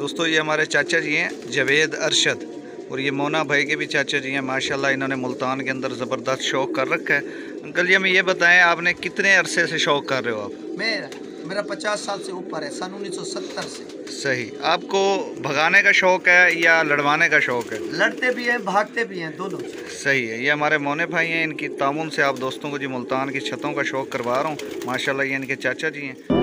दोस्तों ये हमारे चाचा जी हैं जवेद अरशद। और ये मोना भाई के भी चाचा जी हैं माशाल्लाह इन्होंने मुल्तान के अंदर ज़बरदस्त शौक कर रखा है। अंकल जी हमें ये बताएँ आपने कितने अरसे से शौक कर रहे हो आप? मेरा मेरा पचास साल से ऊपर है सन 1970 से सही। आपको भगाने का शौक है या लड़वाने का शौक है? लड़ते भी हैं भागते भी हैं दोनों। सही है ये हमारे मोने भाई हैं इनकी तामुन से आप दोस्तों को जी मुल्तान की छतों का शौक करवा रहा हूँ। माशाला ये इनके चाचा जी हैं।